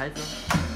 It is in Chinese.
孩子。